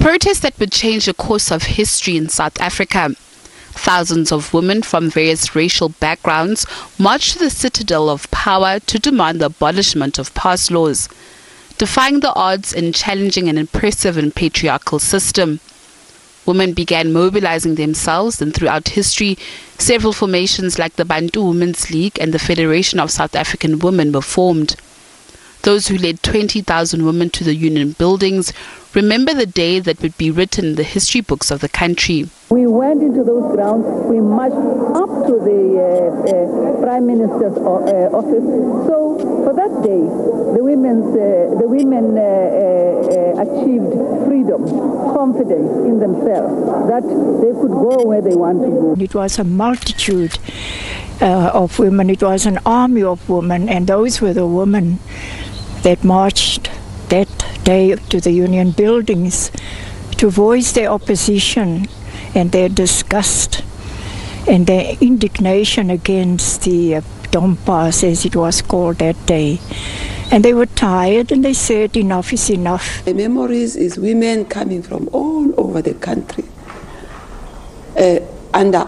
protest that would change the course of history in South Africa. Thousands of women from various racial backgrounds marched to the citadel of power to demand the abolishment of pass laws, defying the odds and challenging an oppressive and patriarchal system. Women began mobilizing themselves, and throughout history, several formations like the Bantu Women's League and the Federation of South African Women were formed. Those who led 20,000 women to the union buildings remember the day that would be written in the history books of the country. We went into those grounds, we marched up to the uh, uh, Prime Minister's uh, office. So for that day, the, women's, uh, the women uh, uh, achieved freedom, confidence in themselves, that they could go where they want to go. It was a multitude of women, it was an army of women, and those were the women that marched that day to the union buildings to voice their opposition and their disgust and their indignation against the uh, Dompas, as it was called that day. And they were tired and they said, enough is enough. The memories is women coming from all over the country uh, under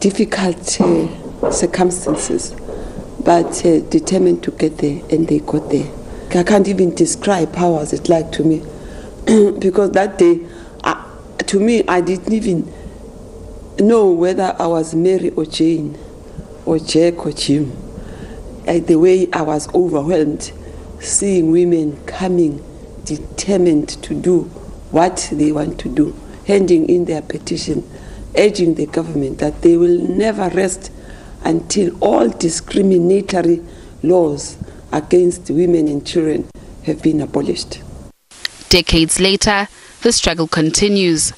difficult uh, circumstances, but uh, determined to get there, and they got there. I can't even describe how was it like to me because that day, I, to me, I didn't even know whether I was Mary or Jane or Jack or Jim. Like the way I was overwhelmed seeing women coming determined to do what they want to do, handing in their petition, urging the government that they will never rest until all discriminatory laws against women and children have been abolished. Decades later, the struggle continues.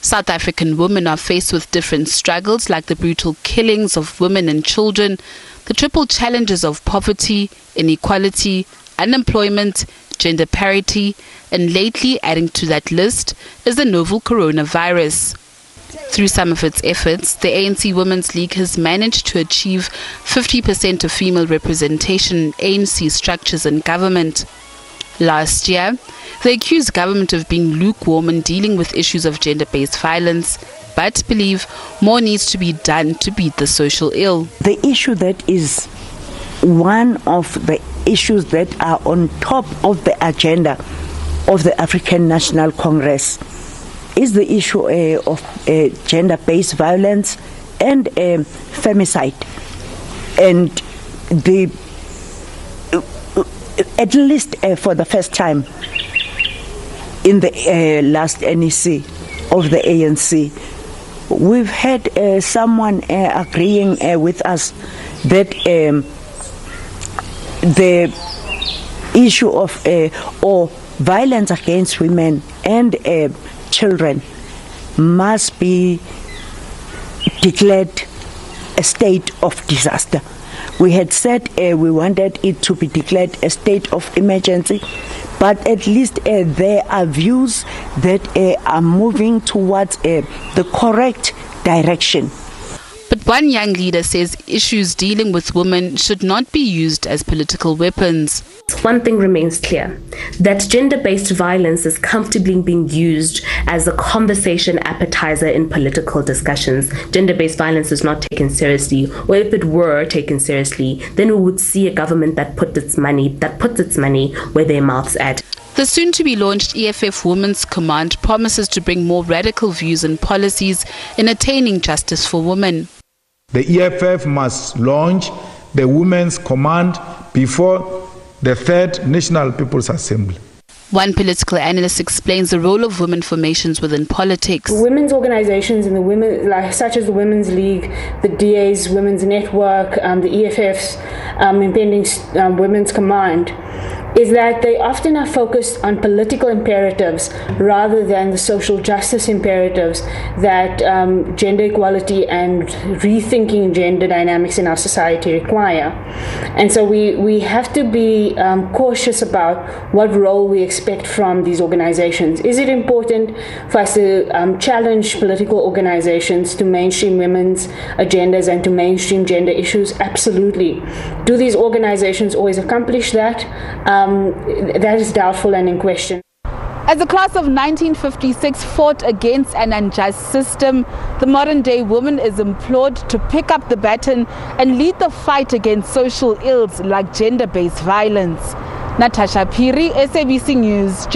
South African women are faced with different struggles like the brutal killings of women and children, the triple challenges of poverty, inequality, unemployment, gender parity, and lately adding to that list is the novel coronavirus. Through some of its efforts, the ANC Women's League has managed to achieve 50% of female representation in ANC structures and government. Last year, they accused government of being lukewarm in dealing with issues of gender based violence, but believe more needs to be done to beat the social ill. The issue that is one of the issues that are on top of the agenda of the African National Congress is the issue uh, of uh, gender based violence and uh, femicide. And the at least uh, for the first time in the uh, last NEC of the ANC, we've had uh, someone agreeing with us that um, the issue of or violence against women and children must be declared a state of disaster. We had said uh, we wanted it to be declared a state of emergency, but at least uh, there are views that uh, are moving towards uh, the correct direction. But one young leader says issues dealing with women should not be used as political weapons. One thing remains clear that gender based violence is comfortably being used as a conversation appetizer in political discussions. Gender based violence is not taken seriously, or if it were taken seriously, then we would see a government that put its money that puts its money where their mouths at. The soon to be launched EFF Women's Command promises to bring more radical views and policies in attaining justice for women. The EFF must launch the Women's Command before the Third National People's Assembly. One political analyst explains the role of women formations within politics. Women's organizations and the women, like, such as the Women's League, the DA's Women's Network, um, the EFF's um, impending um, Women's Command, is that they often are focused on political imperatives rather than the social justice imperatives that um, gender equality and rethinking gender dynamics in our society require. And so we, we have to be um, cautious about what role we expect from these organizations. Is it important for us to um, challenge political organizations to mainstream women's agendas and to mainstream gender issues? Absolutely. Do these organizations always accomplish that? Um, that is doubtful and in question. As the class of 1956 fought against an unjust system, the modern day woman is implored to pick up the baton and lead the fight against social ills like gender based violence. Natasha Piri, SABC News.